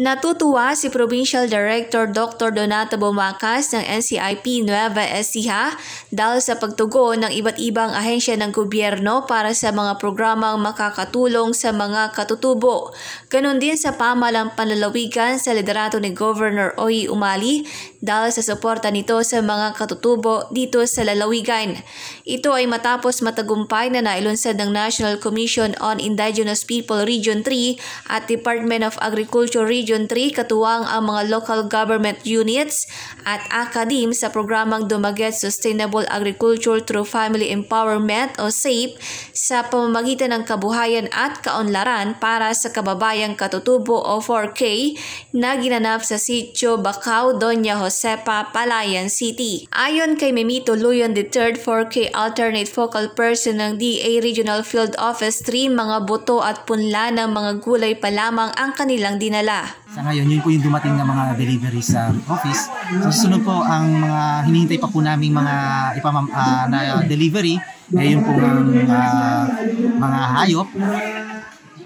Natutuwa si Provincial Director Dr. Donato Bumakas ng NCIP Nueva Ecija dahil sa pagtugon ng iba't ibang ahensya ng gobyerno para sa mga programang makakatulong sa mga katutubo. Ganon din sa pamalang panlalawigan sa liderato ni Governor Oy Umali dahil sa suporta nito sa mga katutubo dito sa lalawigan. Ito ay matapos matagumpay na nailunsad ng National Commission on Indigenous People Region 3 at Department of Agriculture Region 3 katuwang ang mga local government units at akadim sa programang Dumaget Sustainable Agriculture Through Family Empowerment o SAFE sa pamamagitan ng kabuhayan at kaunlaran para sa kababayang katutubo o 4K na ginanap sa sitio Bacau, Doña Josepa, Palayan City. Ayon kay Memito Luyon III, 4K alternate focal person ng DA Regional Field Office 3, mga buto at punla ng mga gulay pa lamang ang kanilang dinala. Sa ngayon, yun po yung dumating na mga delivery sa office. So, susunod po ang mga hinihintay pa po namin mga ipamam, uh, na delivery. Eh, yun po ang uh, mga hayop.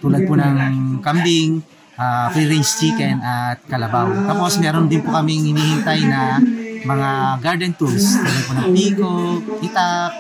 Tulad po ng kambing, uh, free-range chicken at kalabaw. Tapos meron din po kaming hinihintay na mga garden tools. Tulad po ng piko, itak,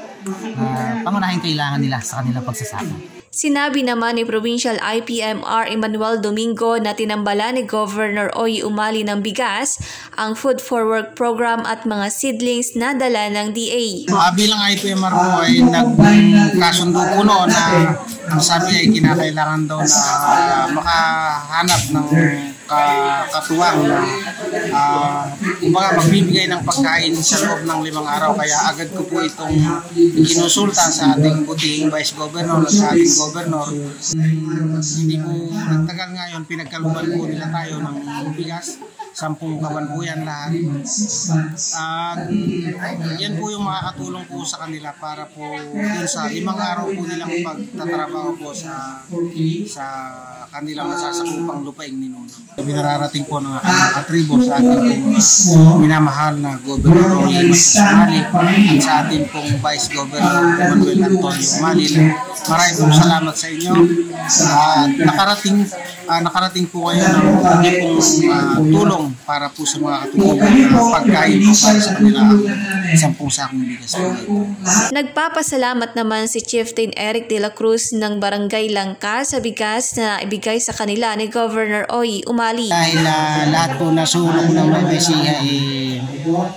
uh, pangunahing kailangan nila sa kanilang pagsasaka. Sinabi naman ni Provincial IPMR Emmanuel Domingo na tinambala ni Governor Oy Umali ng bigas ang Food for Work program at mga seedlings na dala ng DA. Uh, bilang IPMR po ay nagkasundo po noon na ang sabi ay kinakailangan daw na uh, makahanap ng ka, katuwang na uh, magbibigay ng pagkain sa loob ng limang araw. Kaya agad ko po itong kinusulta sa ating butihing Vice Governor at sa ating Governor. Hindi po nagtagal ngayon pinagkalungan po nila tayo ng bigas sampung kaban po yan lahat. At yan po yung makakatulong po sa kanila para po dun sa limang araw po nilang pagtatrabaho po sa sa kanilang nasasakupang lupaing ninuno. Binararating po ng aking katribo sa ating minamahal na Governor Roy Masasali at sa ating pong Vice Governor Manuel Antonio Mali. Maraming pong salamat sa inyo. Uh, nakarating uh, nakarating po kayo ng pong uh, tulong para po sa mga katulong na pagkain po para sa kanila sampung sakong bigas po. Nagpapasalamat naman si Chieftain Eric de la Cruz ng Barangay Langka sa bigas na ibigay sa kanila ni Governor Oy Umali. Dahil uh, lahat po nasulong ng Nueva eh,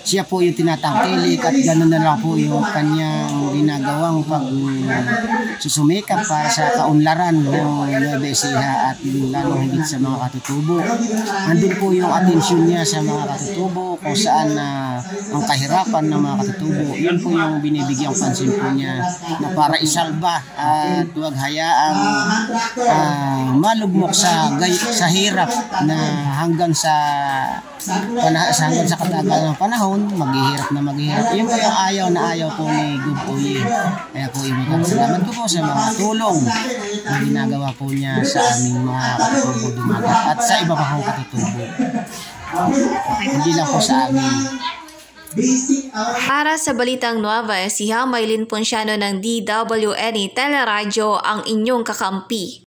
siya po yung tinatangkilik at ganoon na lang po yung kanyang ginagawang pag susumikap para sa kaunlaran ng Nueva Ecija at lalo higit sa mga katutubo. Nandun po yung atensyon niya sa mga katutubo kung saan na uh, ang kahirapan ng mga katutubo. Yun po yung binibigyang pansin po niya na para isalba at huwag hayaang uh, malugmok sa gay, sa hirap na hanggang sa pana, hanggang sa katagal ng panahon, maghihirap na maghihirap. Yun po yung ayaw na ayaw po ni Good Uyi. Kaya po yung salamat ko po sa mga tulong na ginagawa po niya sa aming mga katutubo dumagat at sa iba pa pong katutubo. Hindi lang po sa amin. Para sa Balitang Nueva, si Hamaylin Ponciano ng DWNE Teleradyo ang inyong kakampi.